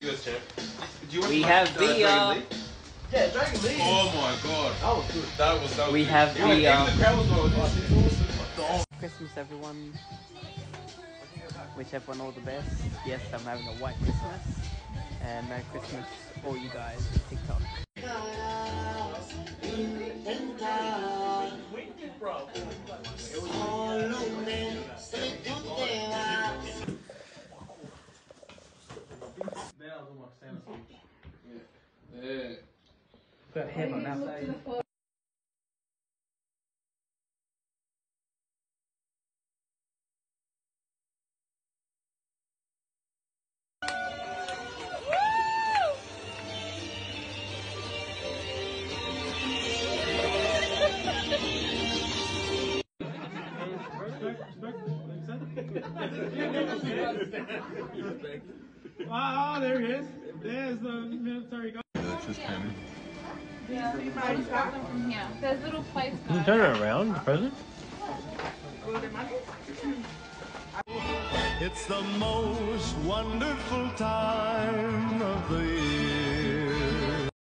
We have the, Dragon uh, League? Yeah, Dragon League. Oh my god. That was good. That was that was We good. have Even- the, even uh, the crowd was going. Christmas, everyone. Wish everyone all the best. Yes, I'm having a white Christmas. And Merry Christmas, all you guys at TikTok. Got him on outside. Ah, there he is. There's the military guy. Yeah, I just got them from here. There's little plates. Can you turn it around, the present? It's the most wonderful time of the year.